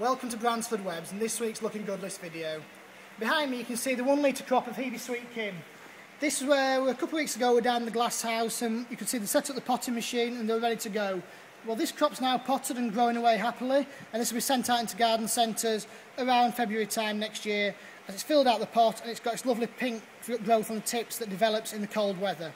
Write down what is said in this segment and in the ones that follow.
Welcome to Bransford Webbs and this week's Looking Good List video. Behind me you can see the one litre crop of Hebe Sweet Kim. This is where a couple of weeks ago we were down in the glass house and you can see they set up the potting machine and they're ready to go. Well this crop's now potted and growing away happily and this will be sent out into garden centres around February time next year as it's filled out the pot and it's got its lovely pink growth on the tips that develops in the cold weather.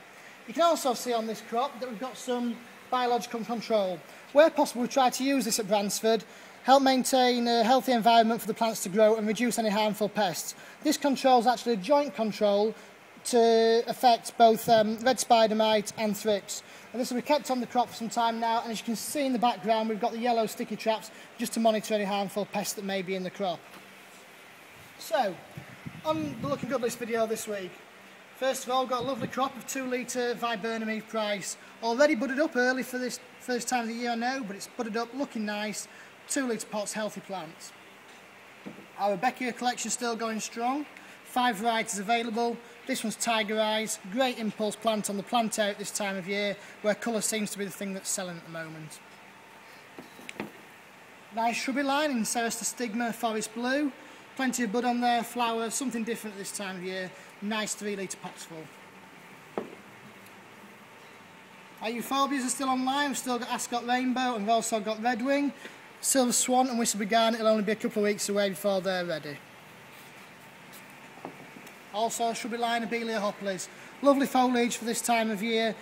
You can also see on this crop that we've got some biological control. Where possible, we try to use this at Bransford, help maintain a healthy environment for the plants to grow and reduce any harmful pests. This control is actually a joint control to affect both um, red spider mite and thrips. And this will be kept on the crop for some time now, and as you can see in the background, we've got the yellow sticky traps just to monitor any harmful pests that may be in the crop. So, on the Looking Good List video this week, First of all, got a lovely crop of 2 litre Viburnum Eve Price. Already budded up early for this first time of the year, I know, but it's budded up, looking nice. 2 litre pots, healthy plants. Our Rebecca collection still going strong. Five varieties available. This one's Tiger Eyes. Great impulse plant on the plant out this time of year, where colour seems to be the thing that's selling at the moment. Nice shrubby line in Ceratostigma Forest Blue. Plenty of bud on there, flowers, something different this time of year. Nice three litre pots full. Our euphorbias are still online. We've still got Ascot Rainbow and we've also got Redwing. Silver Swan and Whistle It'll only be a couple of weeks away before they're ready. Also, shrubby line of Lonicera Hopleys. Lovely foliage for this time of year.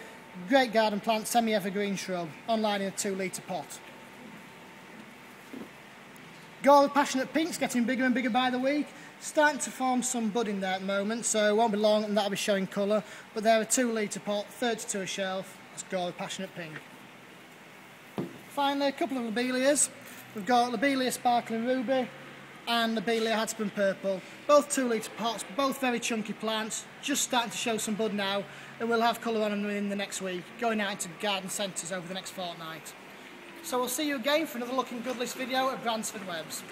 Great garden plant, semi-evergreen shrub. Online in a two litre pot. Gaura Passionate Pink's getting bigger and bigger by the week. Starting to form some budding there at the moment, so it won't be long and that'll be showing colour. But they're a 2 litre pot, 32 a shelf. That's Gaura Passionate Pink. Finally, a couple of lobelias. We've got Lobelia Sparkling Ruby and Lobelia Hadspen Purple. Both 2 litre pots, both very chunky plants. Just starting to show some bud now, and we'll have colour on them in the next week, going out into garden centres over the next fortnight. So we'll see you again for another Looking Good List video at Bransford Webbs.